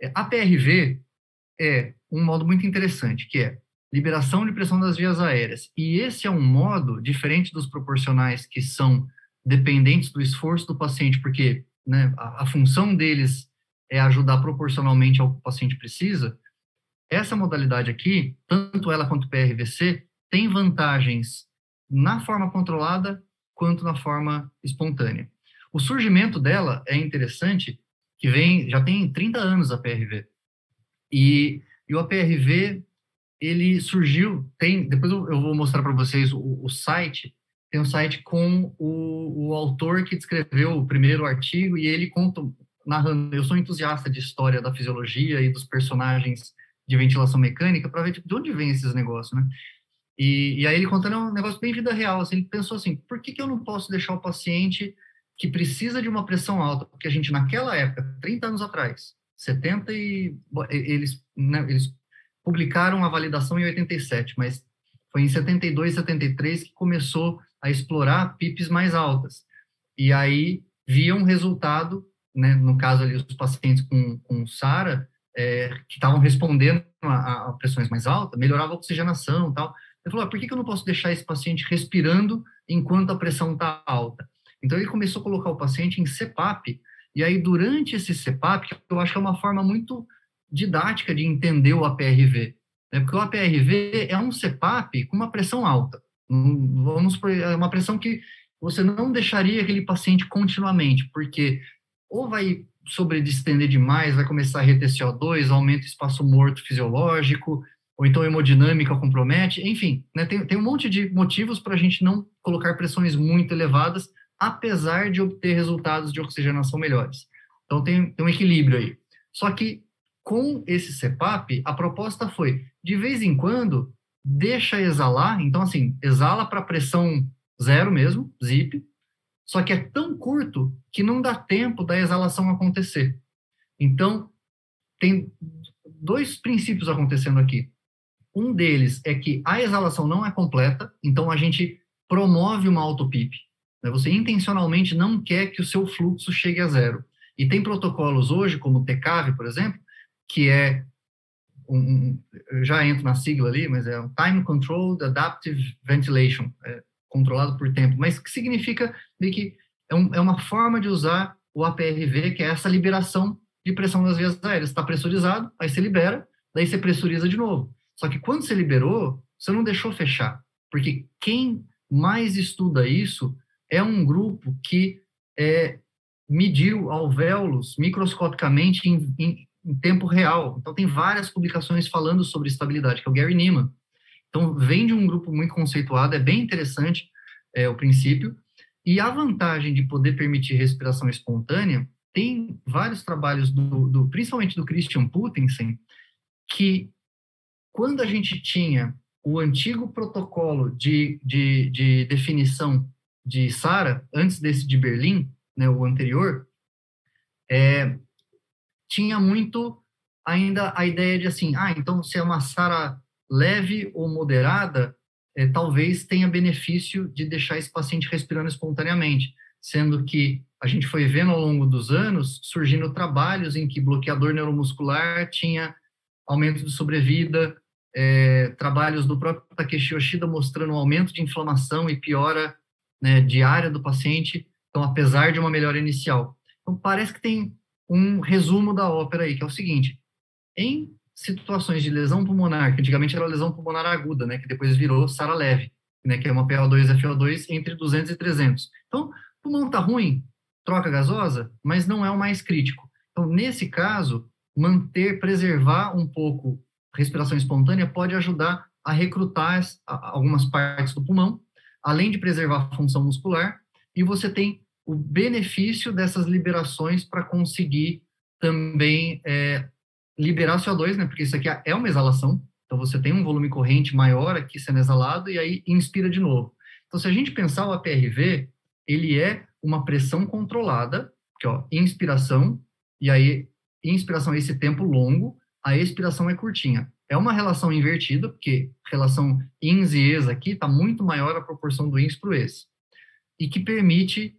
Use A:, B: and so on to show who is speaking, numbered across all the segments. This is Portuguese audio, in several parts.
A: É, a PRV é um modo muito interessante, que é liberação de pressão das vias aéreas. E esse é um modo diferente dos proporcionais que são dependentes do esforço do paciente, porque né, a, a função deles é ajudar proporcionalmente ao que o paciente precisa. Essa modalidade aqui, tanto ela quanto o PRVC, tem vantagens na forma controlada quanto na forma espontânea. O surgimento dela é interessante, que vem, já tem 30 anos a PRV. E, e o APRV, ele surgiu, tem, depois eu, vou mostrar para vocês o, o, site, tem um site com o, o autor que descreveu o primeiro artigo e ele conta, narrando, eu sou entusiasta de história da fisiologia e dos personagens de ventilação mecânica para ver tipo, de onde vem esses negócios, né? E, e aí ele contando um negócio bem vida real, assim, ele pensou assim, por que, que eu não posso deixar o paciente que precisa de uma pressão alta? Porque a gente, naquela época, 30 anos atrás, 70 e... Eles, né, eles publicaram a validação em 87, mas foi em 72, 73 que começou a explorar PIPs mais altas. E aí via um resultado, né, no caso ali, os pacientes com, com SARA, é, que estavam respondendo a, a, pressões mais altas, melhorava a oxigenação e tal. Ele falou, ah, por que, que eu não posso deixar esse paciente respirando enquanto a pressão está alta? Então, ele começou a colocar o paciente em CPAP, e aí, durante esse CPAP, que eu acho que é uma forma muito didática de entender o APRV, né? porque o APRV é um CPAP com uma pressão alta. Vamos por é uma pressão que você não deixaria aquele paciente continuamente, porque ou vai sobredistender demais, vai começar a reter CO2, aumenta o espaço morto fisiológico, ou então hemodinâmica compromete, enfim, né, tem, tem um monte de motivos para a gente não colocar pressões muito elevadas, apesar de obter resultados de oxigenação melhores. Então tem, tem um equilíbrio aí. Só que com esse CPAP, a proposta foi, de vez em quando, deixa exalar, então assim, exala para pressão zero mesmo, zip, só que é tão curto que não dá tempo da exalação acontecer. Então, tem dois princípios acontecendo aqui. Um deles é que a exalação não é completa, então a gente promove uma autopip. Né? Você intencionalmente não quer que o seu fluxo chegue a zero. E tem protocolos hoje, como o TCAV, por exemplo, que é um, eu já entro na sigla ali, mas é um Time Controlled Adaptive Ventilation, é controlado por tempo, mas que significa que é, um, é, uma forma de usar o APRV, que é essa liberação de pressão das vias aéreas. Está pressurizado, aí você libera, daí você pressuriza de novo. Só que quando você liberou, você não deixou fechar, porque quem mais estuda isso é um grupo que é, mediu alvéolos microscopicamente em, em, em, tempo real. Então, tem várias publicações falando sobre estabilidade, que é o Gary Neiman. Então, vem de um grupo muito conceituado, é bem interessante é, o princípio. E a vantagem de poder permitir respiração espontânea, tem vários trabalhos, do, do principalmente do Christian Putinsen, que quando a gente tinha o antigo protocolo de, de, de definição de Sara, antes desse de Berlim, né, o anterior, é, tinha muito ainda a ideia de assim, ah, então se é uma Sara leve ou moderada, é, talvez tenha benefício de deixar esse paciente respirando espontaneamente, sendo que a gente foi vendo ao longo dos anos surgindo trabalhos em que bloqueador neuromuscular tinha aumento de sobrevida, é, trabalhos do próprio Takeshi Yoshida mostrando um aumento de inflamação e piora né, diária do paciente, então, apesar de uma melhora inicial. Então, parece que tem um resumo da ópera aí, que é o seguinte: em situações de lesão pulmonar, que antigamente era lesão pulmonar aguda, né, que depois virou SARA leve, né, que é uma PO2 FO2 entre 200 e 300. Então, pulmão está ruim, troca gasosa, mas não é o mais crítico. Então, nesse caso, manter, preservar um pouco respiração espontânea pode ajudar a recrutar algumas partes do pulmão, além de preservar a função muscular, e você tem o benefício dessas liberações para conseguir também é, liberar CO2, né? Porque isso aqui é uma exalação, então você tem um volume corrente maior aqui sendo exalado e aí inspira de novo. Então, se a gente pensar o APRV, ele é uma pressão controlada, que ó, inspiração, e aí inspiração é esse tempo longo, a expiração é curtinha. É uma relação invertida, porque relação ins e ex aqui está muito maior a proporção do ins para o ex, e que permite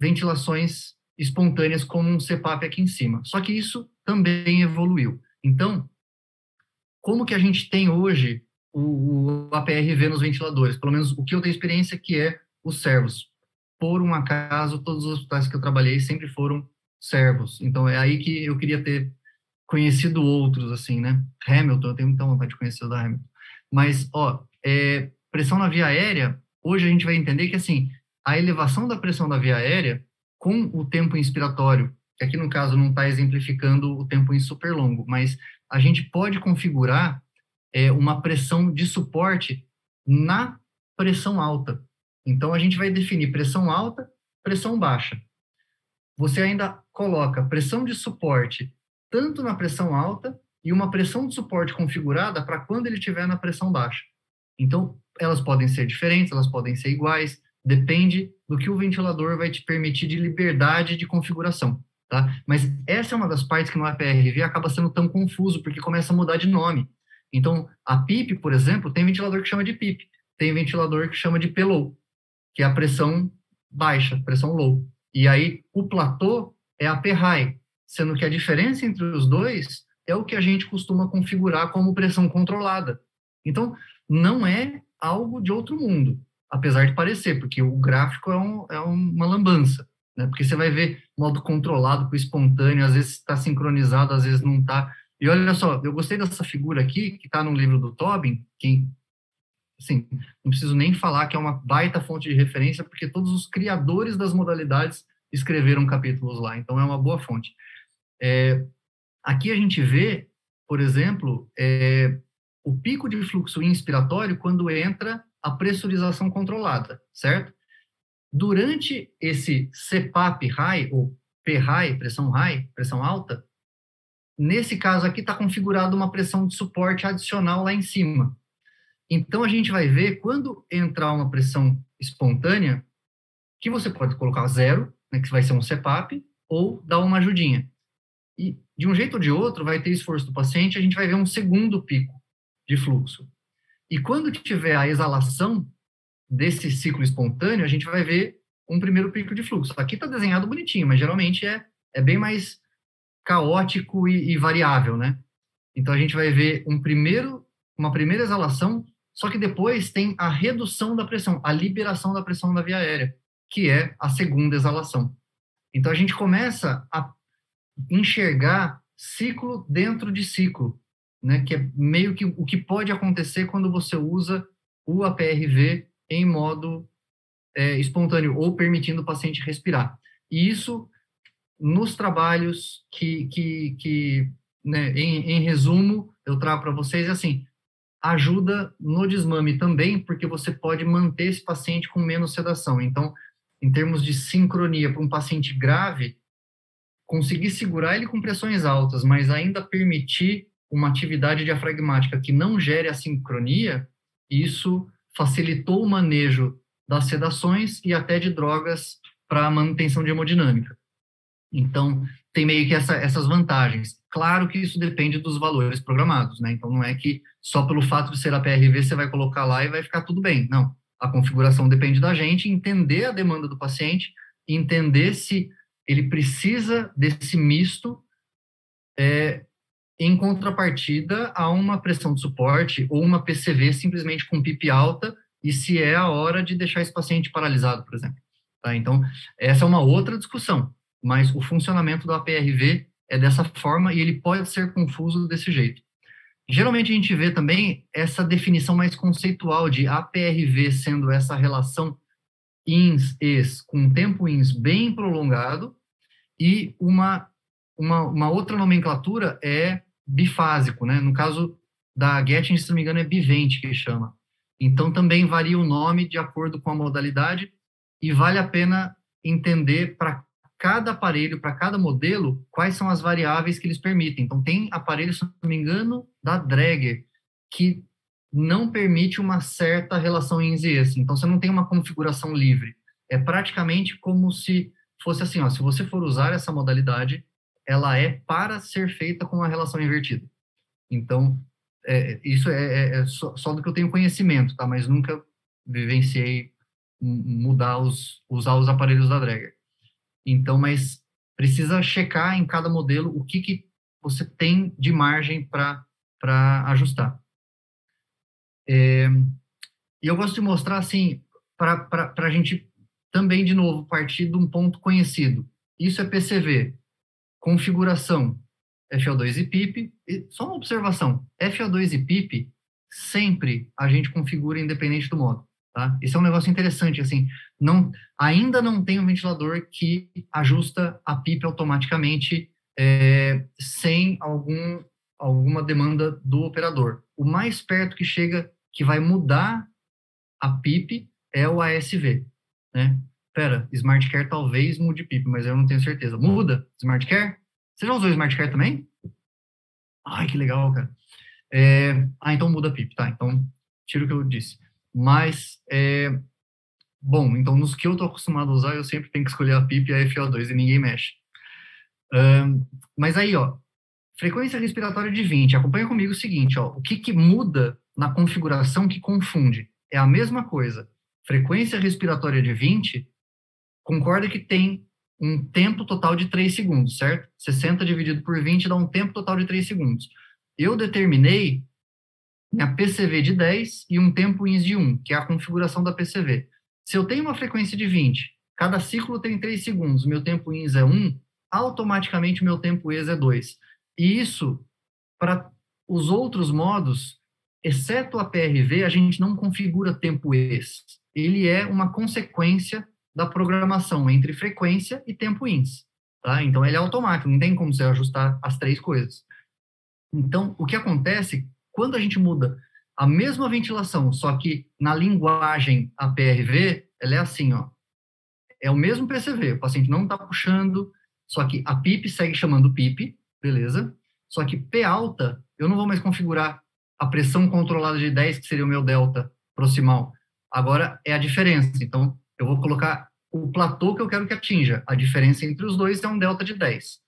A: ventilações espontâneas como um CPAP aqui em cima. Só que isso também evoluiu. Então, como que a gente tem hoje o, o APRV nos ventiladores? Pelo menos o que eu tenho experiência que é os servos. Por um acaso, todos os hospitais que eu trabalhei sempre foram servos. Então, é aí que eu queria ter conhecido outros, assim, né? Hamilton, eu tenho muita vontade de conhecer o da Hamilton. Mas, ó, é, pressão na via aérea, hoje a gente vai entender que, assim, a elevação da pressão da via aérea com o tempo inspiratório, que aqui no caso não está exemplificando o tempo em super longo, mas a gente pode configurar é, uma pressão de suporte na pressão alta. Então, a gente vai definir pressão alta, pressão baixa. Você ainda coloca pressão de suporte tanto na pressão alta e uma pressão de suporte configurada para quando ele estiver na pressão baixa. Então, elas podem ser diferentes, elas podem ser iguais, depende do que o ventilador vai te permitir de liberdade de configuração, tá? Mas essa é uma das partes que no APRV acaba sendo tão confuso, porque começa a mudar de nome. Então, a PIP, por exemplo, tem ventilador que chama de PIP, tem ventilador que chama de PLOW, que é a pressão baixa, pressão low. E aí, o platô é a P-high, sendo que a diferença entre os dois é o que a gente costuma configurar como pressão controlada. Então, não é algo de outro mundo, apesar de parecer, porque o gráfico é, um, é uma lambança, né? Porque você vai ver modo controlado com espontâneo, às vezes está sincronizado, às vezes não está. E olha só, eu gostei dessa figura aqui, que está no livro do Tobin, que, assim, não preciso nem falar que é uma baita fonte de referência, porque todos os criadores das modalidades escreveram capítulos lá, então é uma boa fonte. É, aqui a gente vê, por exemplo, é, o pico de fluxo inspiratório quando entra a pressurização controlada, certo? Durante esse CPAP high, ou P high, pressão high, pressão alta, nesse caso aqui está configurada uma pressão de suporte adicional lá em cima. Então, a gente vai ver, quando entrar uma pressão espontânea, que você pode colocar zero, né, que vai ser um CPAP, ou dar uma ajudinha. E, de um jeito ou de outro, vai ter esforço do paciente, a gente vai ver um segundo pico de fluxo. E quando tiver a exalação desse ciclo espontâneo, a gente vai ver um primeiro pico de fluxo. Aqui está desenhado bonitinho, mas geralmente é, é bem mais caótico e, e, variável, né? Então a gente vai ver um primeiro, uma primeira exalação, só que depois tem a redução da pressão, a liberação da pressão da via aérea, que é a segunda exalação. Então a gente começa a enxergar ciclo dentro de ciclo, né? Que é meio que o que pode acontecer quando você usa o APRV em modo é, espontâneo ou permitindo o paciente respirar. E isso nos trabalhos que, que, que né, em, em resumo, eu trago para vocês é assim, ajuda no desmame também, porque você pode manter esse paciente com menos sedação. Então, em termos de sincronia para um paciente grave, conseguir segurar ele com pressões altas, mas ainda permitir uma atividade diafragmática que não gere a sincronia, isso facilitou o manejo das sedações e até de drogas para manutenção de hemodinâmica. Então, tem meio que essa, essas vantagens. Claro que isso depende dos valores programados, né? Então, não é que só pelo fato de ser a PRV você vai colocar lá e vai ficar tudo bem. Não. A configuração depende da gente, entender a demanda do paciente, entender se ele precisa desse misto é, em contrapartida a uma pressão de suporte ou uma PCV simplesmente com PIP alta e se é a hora de deixar esse paciente paralisado, por exemplo. Tá? Então, essa é uma outra discussão, mas o funcionamento do APRV é dessa forma e ele pode ser confuso desse jeito. Geralmente a gente vê também essa definição mais conceitual de APRV sendo essa relação ins-ex com tempo ins bem prolongado e uma, uma, uma outra nomenclatura é bifásico, né? No caso da Getting, se não me engano, é bivente que chama. Então, também varia o nome de acordo com a modalidade e vale a pena entender para cada aparelho, para cada modelo, quais são as variáveis que eles permitem. Então, tem aparelho, se não me engano, da Drager, que não permite uma certa relação em ZS. Então, você não tem uma configuração livre. É praticamente como se fosse assim, ó, se você for usar essa modalidade, ela é para ser feita com a relação invertida. Então, é, isso é, é, é só, só, do que eu tenho conhecimento, tá? Mas nunca vivenciei mudar os, usar os aparelhos da Drager. Então, mas precisa checar em cada modelo o que, que você tem de margem para ajustar. É, e eu gosto de mostrar, assim, para a gente também, de novo, partir de um ponto conhecido. Isso é PCV. Configuração FO2 e PIP. E só uma observação: FO2 e PIP sempre a gente configura independente do modo. Tá? Esse é um negócio interessante, assim, não, ainda não tem um ventilador que ajusta a PIP automaticamente é, sem algum, alguma demanda do operador. O mais perto que chega, que vai mudar a PIP, é o ASV, né? Pera, Smart Care talvez mude PIP, mas eu não tenho certeza. Muda Smart Care? Você já usou Smart Care também? Ai, que legal, cara. É, ah, então muda PIP, tá? Então, tiro o que eu disse. Mas, é, bom, então nos que eu estou acostumado a usar, eu sempre tenho que escolher a PIP e a FO2 e ninguém mexe. Um, mas aí, ó, frequência respiratória de 20. Acompanha comigo o seguinte, ó, o que, que muda na configuração que confunde? É a mesma coisa. Frequência respiratória de 20, concorda que tem um tempo total de 3 segundos, certo? 60 dividido por 20 dá um tempo total de 3 segundos. Eu determinei minha PCV de 10 e um tempo INS de 1, que é a configuração da PCV. Se eu tenho uma frequência de 20, cada ciclo tem 3 segundos, meu tempo INS é 1, automaticamente meu tempo ES é 2. E isso, para os outros modos, exceto a PRV, a gente não configura tempo ES. Ele é uma consequência da programação entre frequência e tempo INS. Tá? Então, ele é automático, não tem como você ajustar as três coisas. Então, o que acontece quando a gente muda a mesma ventilação, só que na linguagem APRV, ela é assim, ó. É o mesmo PCV, o paciente não está puxando, só que a PIP segue chamando PIP, beleza? Só que P alta, eu não vou mais configurar a pressão controlada de 10, que seria o meu delta proximal. Agora é a diferença. Então, eu vou colocar o platô que eu quero que atinja. A diferença entre os dois é um delta de 10.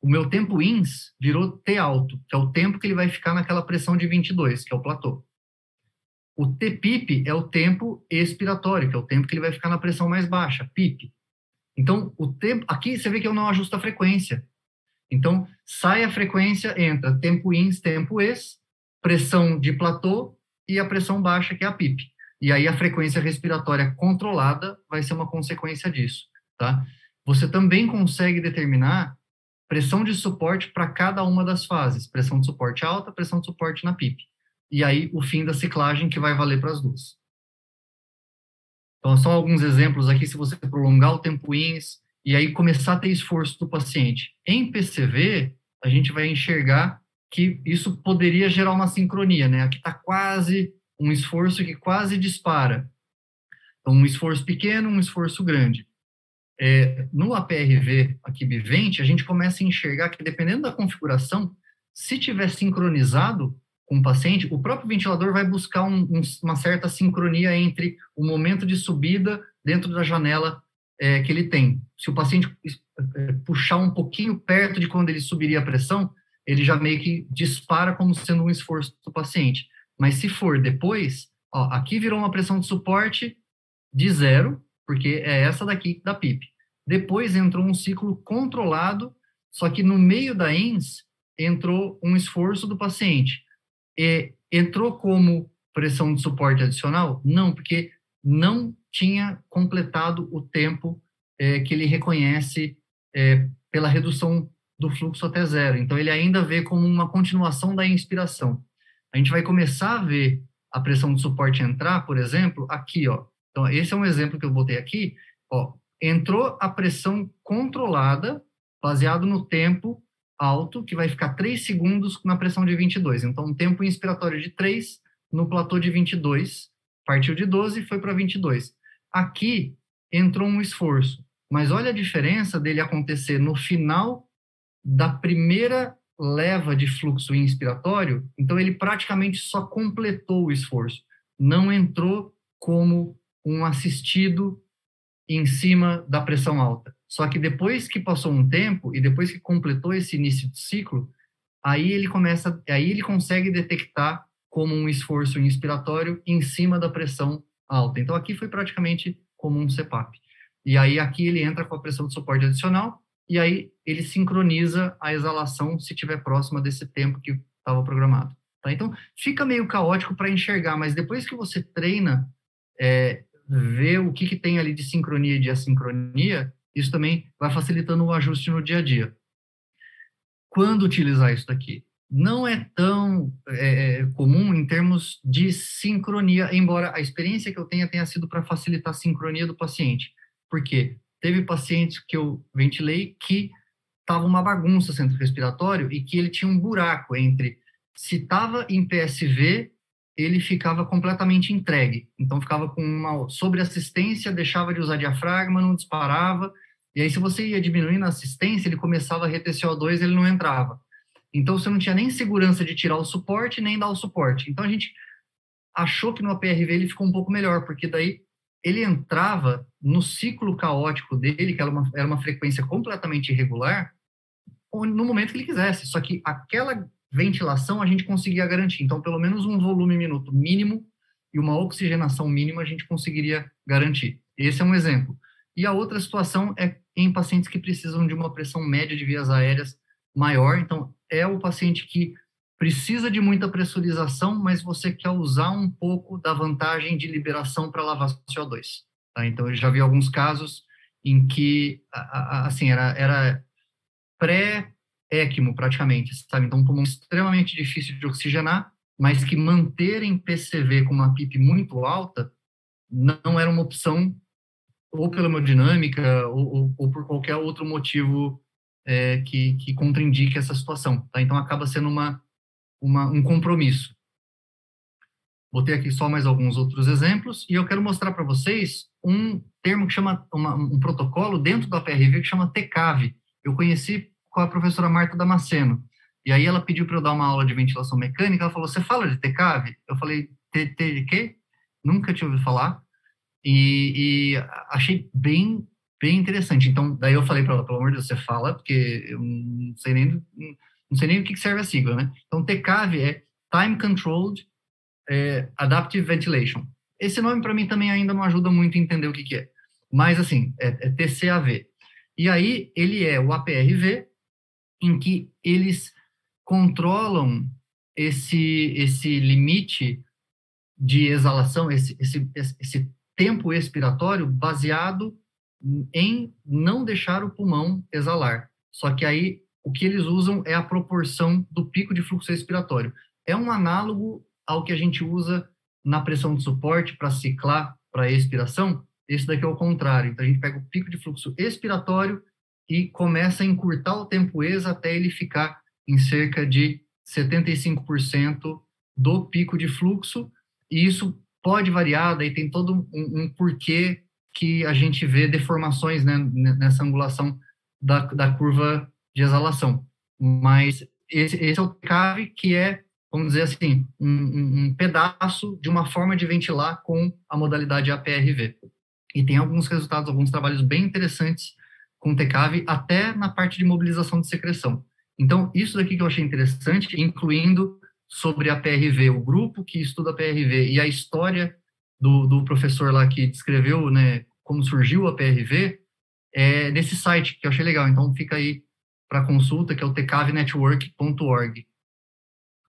A: O meu tempo ins virou T alto, que é o tempo que ele vai ficar naquela pressão de 22, que é o platô. O T-PIP é o tempo expiratório, que é o tempo que ele vai ficar na pressão mais baixa, PIP. Então, o tempo aqui você vê que eu não ajusto a frequência. Então, sai a frequência, entra tempo ins, tempo ex, pressão de platô e a pressão baixa, que é a PIP. E aí a frequência respiratória controlada vai ser uma consequência disso, tá? Você também consegue determinar pressão de suporte para cada uma das fases, pressão de suporte alta, pressão de suporte na PIP. E aí o fim da ciclagem que vai valer para as duas. Então, só alguns exemplos aqui, se você prolongar o tempo INS e aí começar a ter esforço do paciente. Em PCV, a gente vai enxergar que isso poderia gerar uma sincronia, né? Aqui está quase um esforço que quase dispara. Então, um esforço pequeno, um esforço grande. É, no APRV aqui Bivente, a gente começa a enxergar que, dependendo da configuração, se tiver sincronizado com o paciente, o próprio ventilador vai buscar um, um, uma certa sincronia entre o momento de subida dentro da janela é, que ele tem. Se o paciente é, puxar um pouquinho perto de quando ele subiria a pressão, ele já meio que dispara como sendo um esforço do paciente. Mas se for depois, ó, aqui virou uma pressão de suporte de zero, porque é essa daqui da PIP. Depois entrou um ciclo controlado, só que no meio da ENS entrou um esforço do paciente. E entrou como pressão de suporte adicional? Não, porque não tinha completado o tempo é, que ele reconhece é, pela redução do fluxo até zero. Então, ele ainda vê como uma continuação da inspiração. A gente vai começar a ver a pressão de suporte entrar, por exemplo, aqui, ó. Então, esse é um exemplo que eu botei aqui. Ó, entrou a pressão controlada, baseado no tempo alto, que vai ficar 3 segundos na pressão de 22. Então, um tempo inspiratório de 3 no platô de 22. Partiu de 12 e foi para 22. Aqui entrou um esforço. Mas olha a diferença dele acontecer no final da primeira leva de fluxo inspiratório. Então, ele praticamente só completou o esforço. Não entrou como um assistido em cima da pressão alta. Só que depois que passou um tempo e depois que completou esse início de ciclo, aí ele começa, aí ele consegue detectar como um esforço inspiratório em cima da pressão alta. Então aqui foi praticamente como um CPAP. E aí aqui ele entra com a pressão de suporte adicional e aí ele sincroniza a exalação se estiver próxima desse tempo que estava programado. Tá? Então, fica meio caótico para enxergar, mas depois que você treina, é, vê o que, que tem ali de sincronia e de assincronia, isso também vai facilitando o ajuste no dia a dia. Quando utilizar isso daqui? Não é tão é, é comum em termos de sincronia, embora a experiência que eu tenha tenha sido para facilitar a sincronia do paciente. Por quê? Teve pacientes que eu ventilei que estava uma bagunça centro respiratório e que ele tinha um buraco entre se estava em PSV, ele ficava completamente entregue. Então ficava com uma sobreassistência, deixava de usar diafragma, não disparava. E aí se você ia diminuindo a assistência, ele começava a reter CO2, ele não entrava. Então você não tinha nem segurança de tirar o suporte nem dar o suporte. Então a gente achou que no APRV ele ficou um pouco melhor, porque daí ele entrava no ciclo caótico dele, que era uma, era uma frequência completamente irregular, no momento que ele quisesse. Só que aquela ventilação a gente conseguia garantir. Então, pelo menos um volume minuto mínimo e uma oxigenação mínima a gente conseguiria garantir. Esse é um exemplo. E a outra situação é em pacientes que precisam de uma pressão média de vias aéreas maior. Então, é o paciente que precisa de muita pressurização, mas você quer usar um pouco da vantagem de liberação para lavar CO2. Tá? Então, eu já vi alguns casos em que, assim, era, era pré-ECMO praticamente, sabe? Então, um pulmão extremamente difícil de oxigenar, mas que manter em PCV com uma PIP muito alta não era uma opção ou pela hemodinâmica ou, ou, ou por qualquer outro motivo é, que, que contraindique essa situação. Tá? Então, acaba sendo uma uma, um compromisso. Botei aqui só mais alguns outros exemplos e eu quero mostrar para vocês um termo que chama, uma, um protocolo dentro da PRV que chama TCAV. Eu conheci com a professora Marta Damasceno. E aí ela pediu para eu dar uma aula de ventilação mecânica, ela falou, você fala de TCAV? Eu falei, T, T quê? Nunca tinha ouvido falar. E, e, achei bem, bem interessante. Então, daí eu falei para ela, pelo amor de Deus, você fala, porque eu não sei nem não sei nem o que serve a sigla, né? Então, TCAV é Time Controlled é, Adaptive Ventilation. Esse nome, para mim, também ainda não ajuda muito a entender o que, que é. Mas, assim, é, é TCAV. E aí, ele é o APRV, em que eles controlam esse, esse limite de exalação, esse, esse, esse tempo expiratório baseado em não deixar o pulmão exalar. Só que aí o que eles usam é a proporção do pico de fluxo respiratório. É um análogo ao que a gente usa na pressão de suporte para ciclar para expiração. Esse daqui é o contrário. Então, a gente pega o pico de fluxo expiratório e começa a encurtar o tempo ex até ele ficar em cerca de 75% do pico de fluxo. E isso pode variar, daí tem todo um, um porquê que a gente vê deformações né, nessa angulação da, da curva de exalação. Mas esse, esse é o cave que é, vamos dizer assim, um, um, pedaço de uma forma de ventilar com a modalidade APRV. E tem alguns resultados, alguns trabalhos bem interessantes com TCAV, até na parte de mobilização de secreção. Então, isso daqui que eu achei interessante, incluindo sobre a PRV, o grupo que estuda a PRV e a história do, do professor lá que descreveu né, como surgiu a PRV, é nesse site que eu achei legal. Então, fica aí para consulta, que é o tcavnetwork.org.